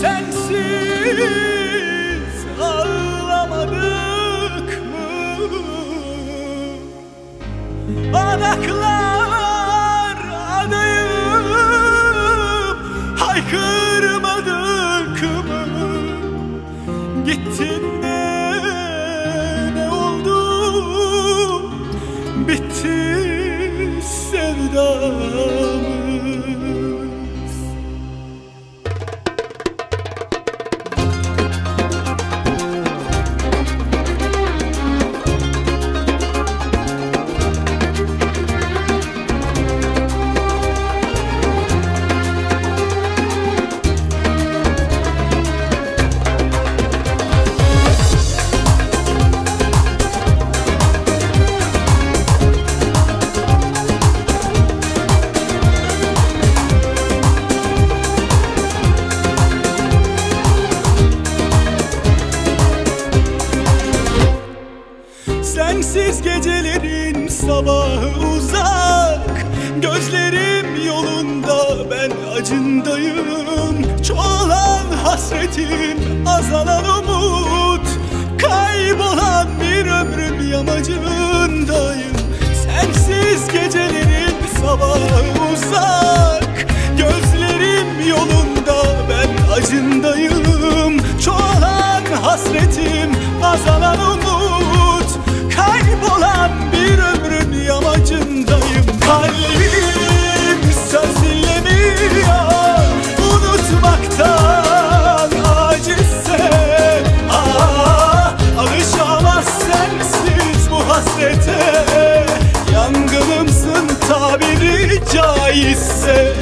sensiz ağlamadık mı? Adaklar adayıp haykırmadık mı? Gittin de ne oldu? Bitti sevdamız sensiz gecelerin sabahı uzak. Gözlerim yolunda ben acındayım. Çoğalan hasretim azalan umut. Kaybolan bir ömrüm yamacındayım. Sensiz gecelerin sabahı uzak. Gözlerim yolunda ben acındayım. hasrete. Yangınımsın tabiri caizse.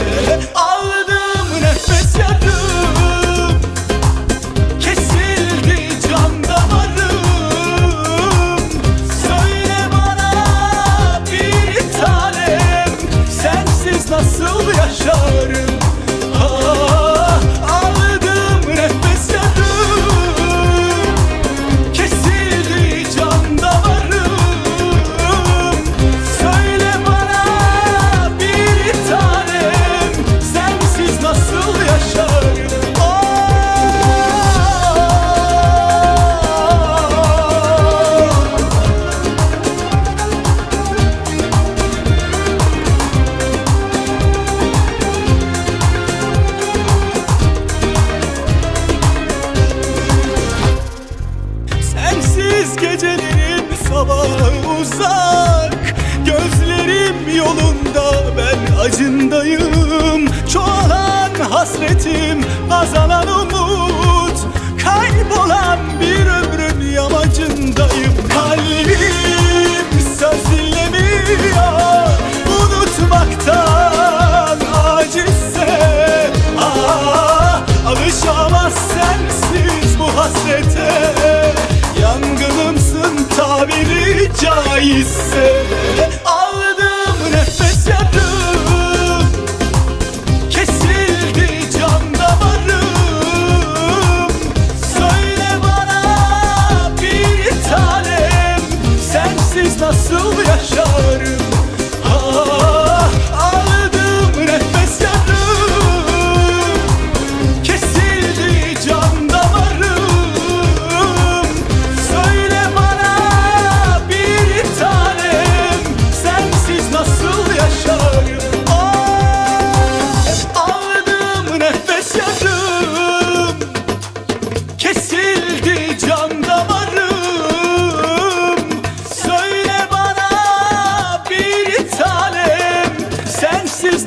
isso?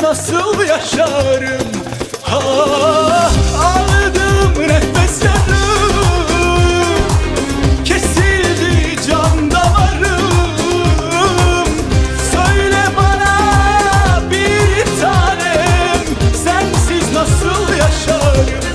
nasıl yaşarım? Ha aldım nefeslerim. Kesildi can damarım. Söyle bana bir tanem Sensiz nasıl yaşarım?